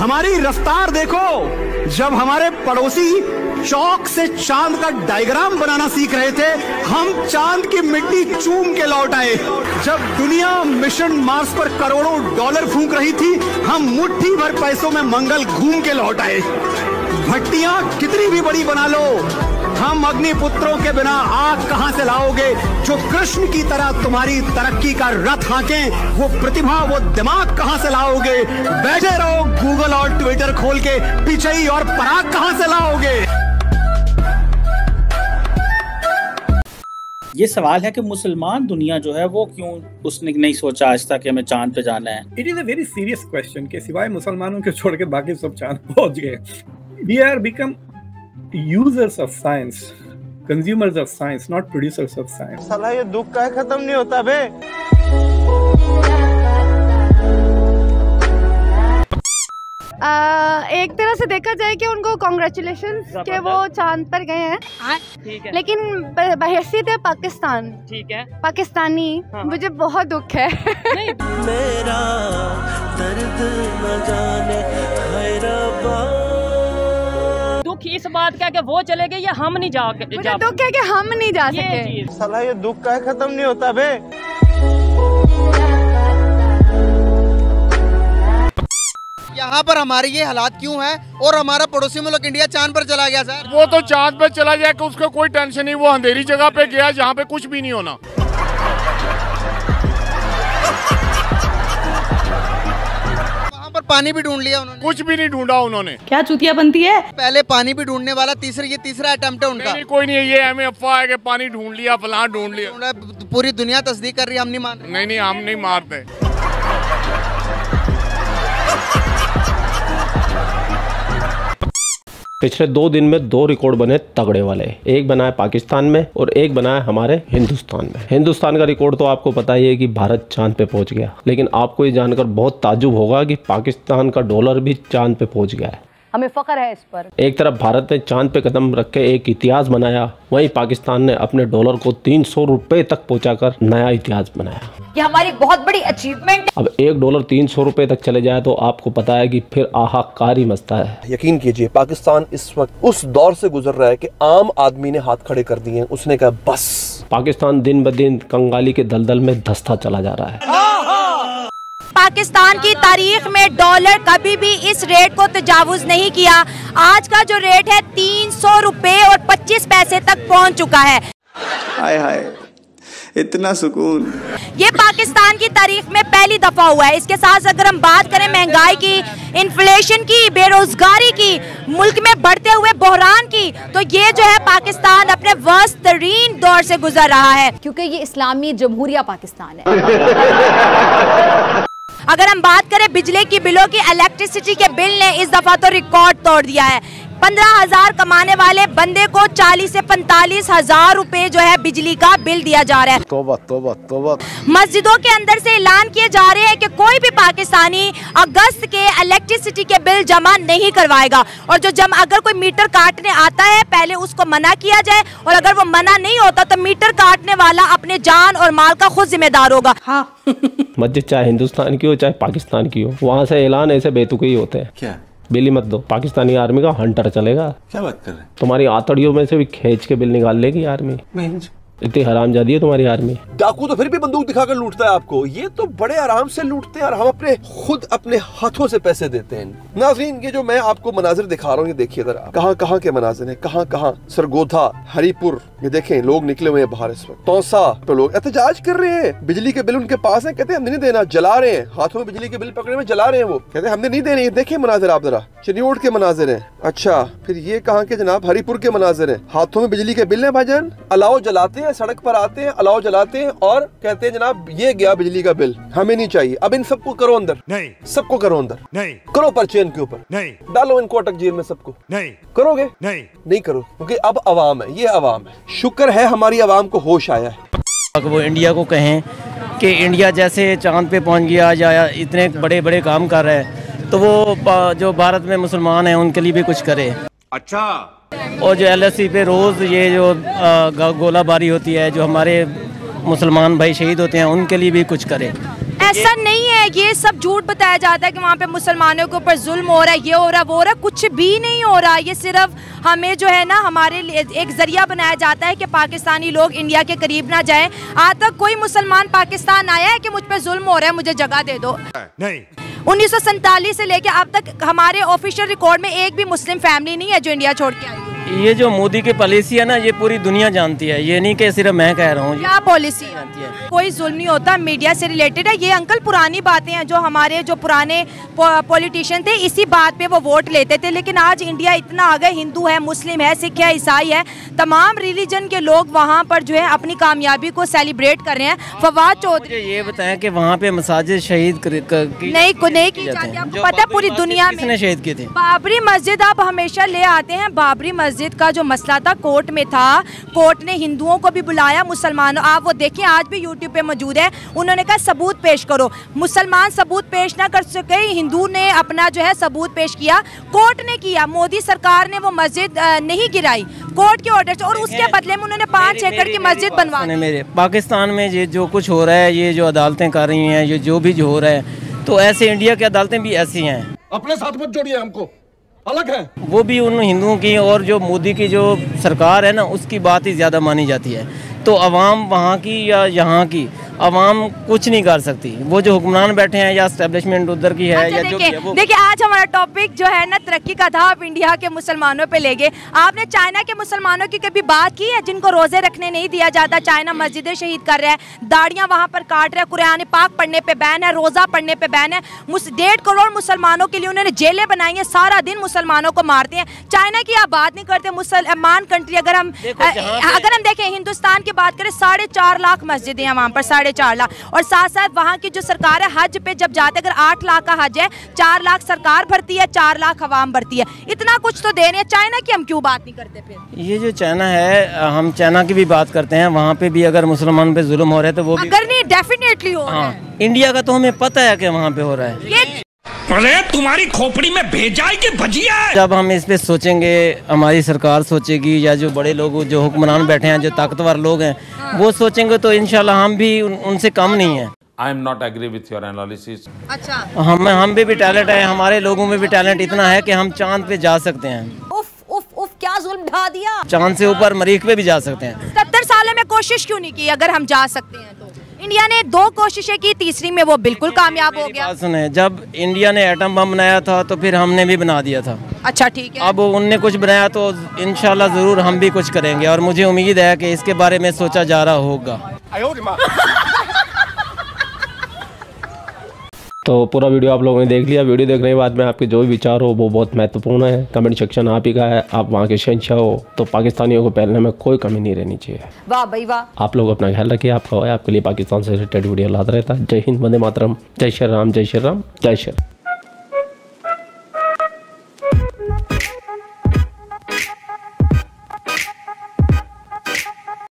हमारी रफ्तार देखो, जब हमारे पड़ोसी चौक से चाँद का डायग्राम बनाना सीख रहे थे, हम चाँद की मिट्टी चूम के लौट आए। जब दुनिया मिशन मार्स पर करोड़ों डॉलर फूंक रही थी, हम मुट्ठी भर पैसों में मंगल घूम के लौट आए। भट्टियाँ कितनी भी बड़ी बना लो हम अग्निपुत्रों के बिना आग कहाँ से लाओगे? जो कृष्ण की तरह तुम्हारी तरक्की का रथ हाके वो प्रतिभा वो दिमाग कहाँ से लाओगे? बैठे रहो गूगल और ट्विटर खोल के पिछई और पराग कहाँ से लाओगे? ये सवाल है कि मुसलमान दुनिया जो है वो क्यों उसने नहीं सोचा आज तक हमें चाँद पे जाना है? It is a very serious question के सिवाय मुसलमानों के छोड़ के बाकी सब चाँद पहुँच गए। We are become users of science consumers of science not producers of science साला ये दुख का खत्म नहीं होता बे। आ, एक तरह से देखा जाए कि उनको कॉन्ग्रेचुलेशन के वो चाँद पर गए हैं। ठीक है। लेकिन ब- बहैसियत है पाकिस्तान। ठीक है। पाकिस्तानी हाँ। मुझे बहुत दुख है। मेरा दर्द न जाने है दुख इस बात का कि वो चले गए या हम नहीं जा मुझे दुख है कि हम नहीं जा सके। चीज़। साला ये दुख का खत्म नहीं होता बे। यहाँ पर हमारे ये हालात क्यों है? और हमारा पड़ोसी मुल्क इंडिया चाँद पर चला गया सर। वो तो चाँद पर चला जाए कि उसको कोई टेंशन नहीं वो अंधेरी जगह पे गया जहाँ पे कुछ भी नहीं होना। पानी भी ढूंढ लिया उन्होंने। कुछ भी नहीं ढूंढा उन्होंने। क्या चुतिया बनती है? पहले पानी भी ढूँढने वाला तीसरा ये तीसरा अटेम्प्ट है उनका। नहीं, कोई नहीं ये हमें अफवाह है कि पानी ढूंढ लिया फलां ढूंढ लिया। पूरी दुनिया तस्दीक कर रही है हम नहीं मान नहीं नहीं हम नहीं मारते। पिछले दो दिन में दो रिकॉर्ड बने तगड़े वाले। एक बनाया पाकिस्तान में और एक बनाया हमारे हिंदुस्तान में। हिंदुस्तान का रिकॉर्ड तो आपको पता ही है कि भारत चाँद पे पहुँच गया। लेकिन आपको ये जानकर बहुत ताजुब होगा कि पाकिस्तान का डॉलर भी चाँद पे पहुँच गया है। हमें फख्र है इस पर। एक तरफ़ भारत ने चाँद पे कदम रख के एक इतिहास बनाया वहीं पाकिस्तान ने अपने डॉलर को तीन सौ रुपये तक पहुंचाकर नया इतिहास बनाया। ये हमारी बहुत बड़ी अचीवमेंट अब एक डॉलर तीन सौ रुपये तक चले जाए तो आपको पता है कि फिर आहाकार ही मचता है। यकीन कीजिए पाकिस्तान इस वक्त उस दौर से गुजर रहा है कि आम आदमी ने हाथ खड़े कर दिए उसने कहा बस। पाकिस्तान दिन ब दिन कंगाली के दलदल में धंसता चला जा रहा है। पाकिस्तान की तारीख में डॉलर कभी भी इस रेट को तजावुज नहीं किया। आज का जो रेट है तीन सौ रुपए और पच्चीस पैसे तक पहुँच चुका है। हाय हाय इतना सुकून। ये पाकिस्तान की तारीख में पहली दफ़ा हुआ है। इसके साथ अगर हम बात करें महँगाई की इन्फ्लेशन की बेरोजगारी की मुल्क में बढ़ते हुए बहरान की तो ये जो है पाकिस्तान अपने वर्स्ट तरीन दौर से गुजर रहा है। क्योंकि ये इस्लामी जमहूरिया पाकिस्तान है। अगर हम बात करें बिजली की, बिलों की इलेक्ट्रिसिटी के बिल ने इस दफ़ा तो रिकॉर्ड तोड़ दिया है। पंद्रह हज़ार कमाने वाले बंदे को चालीस से पैंतालीस हज़ार रूपए जो है बिजली का बिल दिया जा रहा है। तोबा तोबा तोबा। मस्जिदों के अंदर से ऐलान किए जा रहे हैं कि कोई भी पाकिस्तानी अगस्त के इलेक्ट्रिसिटी के बिल जमा नहीं करवाएगा। और जो जमा अगर कोई मीटर काटने आता है पहले उसको मना किया जाए और अगर वो मना नहीं होता तो मीटर काटने वाला अपने जान और माल का खुद जिम्मेदार होगा। हाँ। मस्जिद चाहे हिंदुस्तान की हो चाहे पाकिस्तान की हो वहाँ से ऐलान ऐसे बेतुके ही होते हैं। क्या? बिल मत दो। पाकिस्तानी आर्मी का हंटर चलेगा। क्या बात कर रहे तुम्हारी आतड़ियों में से भी खेच के बिल निकाल लेगी आर्मी। इतनी हराम जादी है तुम्हारी आर्मी डाकू तो फिर भी बंदूक दिखाकर लूटता है आपको। ये तो बड़े आराम से लूटते हैं और हम अपने, खुद अपने हाथों से पैसे देते हैं। नाजरीन, ये जो मैं आपको मनाजिर दिखा रहा हूँ, ये देखिए जरा। कहाँ कहाँ के मनाजिर है? कहाँ कहाँ? सरगोधा, हरिपुर। ये देखें, लोग निकले हुए हैं बाहर इस वक्त। तौसा तो लोग एहतजाज कर रहे हैं। बिजली के बिल उनके पास है। कहते हैं, हमने नहीं देना, जला रहे हैं। हाथों में बिजली के बिल पकड़े हुए जला रहे हैं वो। कहते हैं, हमने नहीं देने, ये देखिए मनाजिर आप जरा। चिन्योट के मनाजिर है। अच्छा फिर ये कहाँ के जनाब? हरिपुर के मनाजिर है। हाथों में बिजली के बिल है भाईजान? अलाव जलाते हैं सड़क पर आते हैं अलाव जलाते हैं और कहते हैं जनाब ये गया बिजली का बिल हमें नहीं चाहिए। अब इन सबको करो अंदर। नहीं। सबको करो अंदर। नहीं। करो पर्चे इनके ऊपर। नहीं। डालो इनको अटक जेल में सबको। नहीं। करोगे? नहीं। नहीं करो क्योंकि अब अवाम है ये अवाम है। शुक्र है हमारी आवाम को होश आया है। वो इंडिया को कहें कि इंडिया जैसे चाँद पे पहुँच गया या इतने बड़े बड़े काम कर रहा है तो वो जो भारत में मुसलमान हैं उनके लिए भी कुछ करे। अच्छा। और जो एल पे रोज़ ये जो गोलाबारी होती है जो हमारे मुसलमान भाई शहीद होते हैं उनके लिए भी कुछ करे। ऐसा नहीं है ये सब झूठ बताया जाता है कि वहाँ पे मुसलमानों के ऊपर जुल्म हो रहा है ये हो रहा है वो हो रहा है कुछ भी नहीं हो रहा ये सिर्फ़ हमें जो है ना हमारे लिए एक ज़रिया बनाया जाता है कि पाकिस्तानी लोग इंडिया के करीब ना जाए। आज तक कोई मुसलमान पाकिस्तान आया है कि मुझ पर जुल्म हो रहा है मुझे जगह दे दो। नहीं। उन्नीस से लेकर अब तक हमारे ऑफिशियल रिकॉर्ड में एक भी मुस्लिम फैमिली नहीं है जो इंडिया छोड़ के आई। ये जो मोदी की पॉलिसी है ना ये पूरी दुनिया जानती है। ये नहीं कि सिर्फ़ मैं कह रहा हूँ। क्या पॉलिसी है? कोई जुल्म नहीं होता मीडिया से रिलेटेड है। ये अंकल पुरानी बातें हैं जो हमारे जो पुराने पॉलिटिशियन थे इसी बात पे वो वोट लेते थे। लेकिन आज इंडिया इतना आ गया हिंदू है मुस्लिम है सिख है ईसाई है तमाम रिलीजन के लोग वहाँ पर जो है अपनी कामयाबी को सेलिब्रेट कर रहे हैं। फवाद चौधरी ये बताया की वहाँ पे मसाजिद शहीद नहीं को नहीं की जाती। आपको पता है पूरी दुनिया में शहीद की थी? बाबरी मस्जिद आप हमेशा ले आते हैं बाबरी मस्जिद का जो मसला था कोर्ट में था। कोर्ट ने हिंदुओं को भी बुलाया मुसलमानों आप वो देखें आज भी यूट्यूब पे मौजूद है। उन्होंने कहा सबूत पेश करो। मुसलमान सबूत पेश ना कर सके हिंदू ने अपना जो है सबूत पेश किया कोर्ट ने किया। मोदी सरकार ने वो मस्जिद नहीं गिराई। कोर्ट के ऑर्डर से और उसके बदले में उन्होंने पाँच एकड़ की मस्जिद बनवा मेरे। पाकिस्तान में ये जो कुछ हो रहा है ये जो अदालतें कर रही हैं ये जो भी जो हो रहा है तो ऐसे इंडिया की अदालतें भी ऐसी हैं। अपने साथ मत जोड़िए हमको। अलग है। वो भी उन हिंदुओं की और जो मोदी की जो सरकार है ना, उसकी बात ही ज़्यादा मानी जाती है। तो आवाम वहाँ की या यहाँ की अवाम कुछ नहीं कर सकती। वो जो हुक्मरान बैठे हैं या स्टैब्लिशमेंट उधर की है अच्छा, या जो देखिए आज हमारा टॉपिक जो है ना तरक्की का था आप इंडिया के मुसलमानों पे ले गए। आपने चाइना के मुसलमानों की कभी बात की है जिनको रोज़े रखने नहीं दिया जाता? चाइना मस्जिदें शहीद कर रहा है दाढ़ियाँ वहाँ पर काट रहे है कुरान पाक पढ़ने पे बैन है रोजा पढ़ने पे बैन है। डेढ़ करोड़ मुसलमानों के लिए उन्होंने जेलें बनाई हैं सारा दिन मुसलमानों को मारते हैं। चाइना की आप बात नहीं करते मुसलमान कंट्री अगर हम अगर हम देखें हिंदुस्तान की बात करें साढ़े चार लाख मस्जिदें हैं वहाँ पर साढ़े चार लाख। और साथ साथ वहाँ की जो सरकार है हज पे जब जाते अगर आठ लाख का हज है चार लाख सरकार भरती है चार लाख अवाम भरती है। इतना कुछ तो दे रहे हैं। चाइना की हम क्यों बात नहीं करते फिर? ये जो चाइना है हम चाइना की भी बात करते हैं। वहाँ पे भी अगर मुसलमान पे जुल्म हो रहा है तो वो अगर नहीं डेफिनेटली हो हाँ। इंडिया का तो हमें पता है कि वहाँ पे हो रहा है। ये अरे तुम्हारी खोपड़ी में भेजा है कि भजिया है? जब हम इस पे सोचेंगे हमारी सरकार सोचेगी या जो बड़े लोग जो हुक्मरान बैठे हैं जो ताकतवर लोग हैं वो सोचेंगे तो इंशाल्लाह हम भी उन, उनसे कम नहीं है। I am not agree with your analysis. अच्छा। हम हम में भी टैलेंट है हमारे लोगों में भी टैलेंट इतना है कि हम चाँद पे जा सकते हैं। उफ उफ उफ क्या जुल्म ढा दिया। चाँद से ऊपर मरीख पे भी जा सकते हैं। सत्तर सालों में कोशिश क्यों नहीं की अगर हम जा सकते हैं तो? इंडिया ने दो कोशिशें की तीसरी में वो बिल्कुल कामयाब हो गया। सुने जब इंडिया ने एटम बम बनाया था तो फिर हमने भी बना दिया था। अच्छा ठीक है। अब उनने कुछ बनाया तो इनशाला ज़रूर हम भी कुछ करेंगे और मुझे उम्मीद है की इसके बारे में सोचा जा रहा होगा। तो पूरा वीडियो आप लोगों ने देख लिया। वीडियो देखने के बाद में आपके जो भी विचार हो वो बहुत महत्वपूर्ण है। कमेंट सेक्शन आप ही का है। आप वहाँ के शहनशाह हो तो पाकिस्तानियों को पहनने में कोई कमी नहीं रहनी चाहिए। वाह भाई वाह। आप लोग अपना ख्याल रखिए। आपका आपके लिए पाकिस्तान से रिलेटेड वीडियो लाता रहता है। जय हिंद वंदे मातरम। जय श्री राम जय श्री राम जय श्री